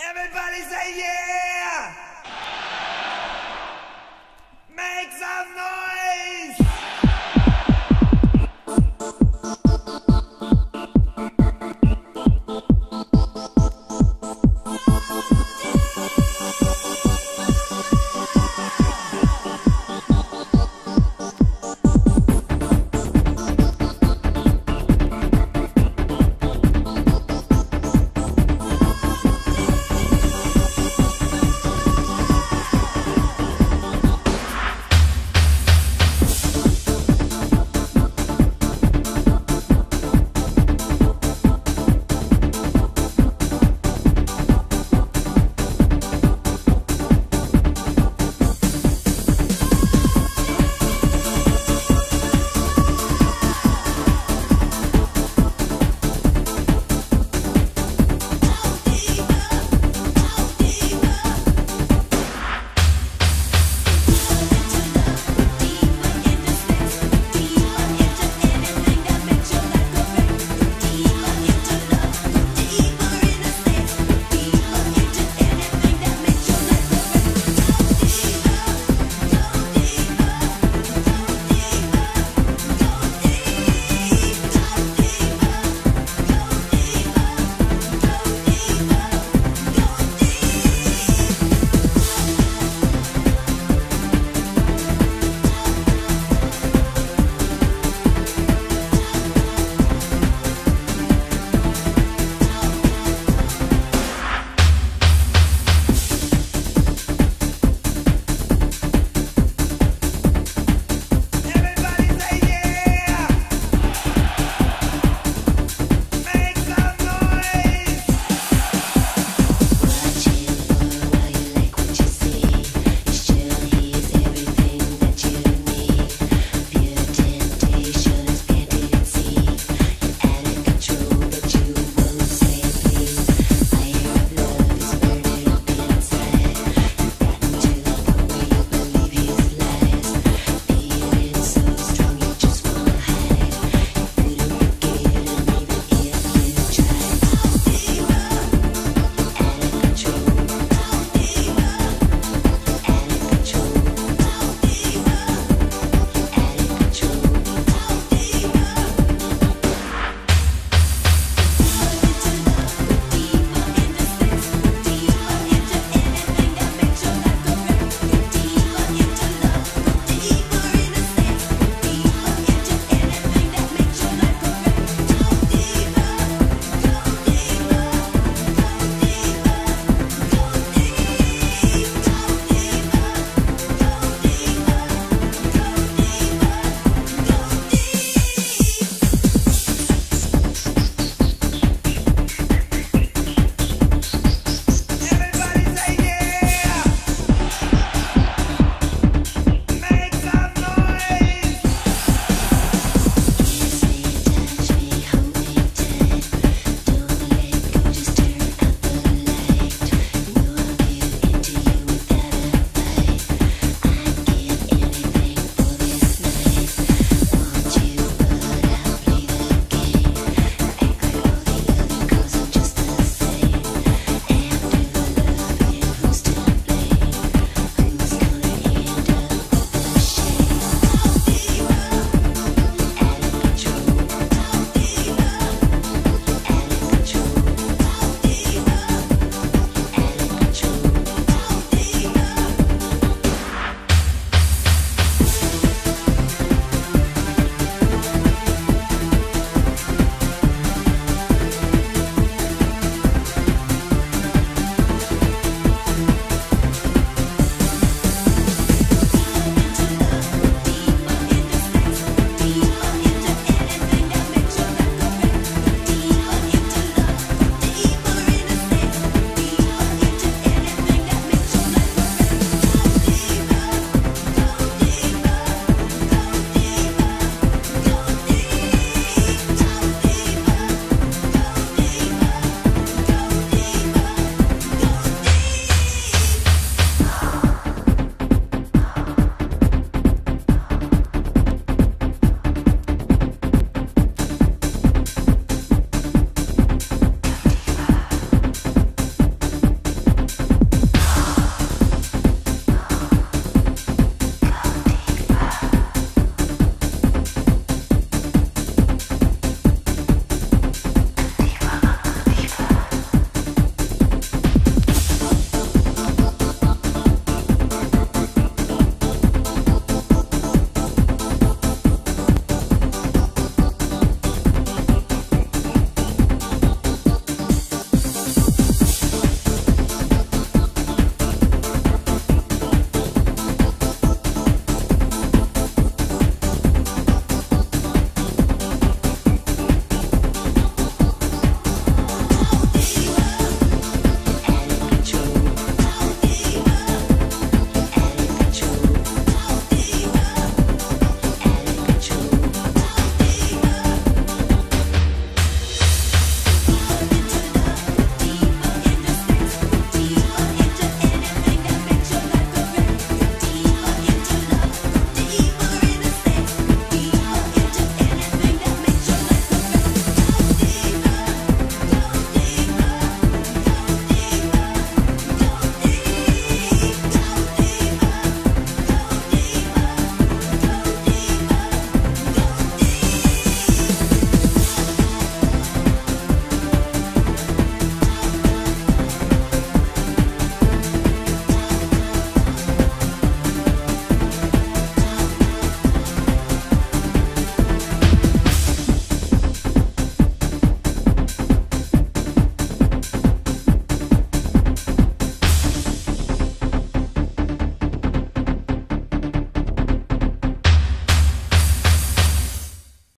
Everybody say yeah! Make some noise!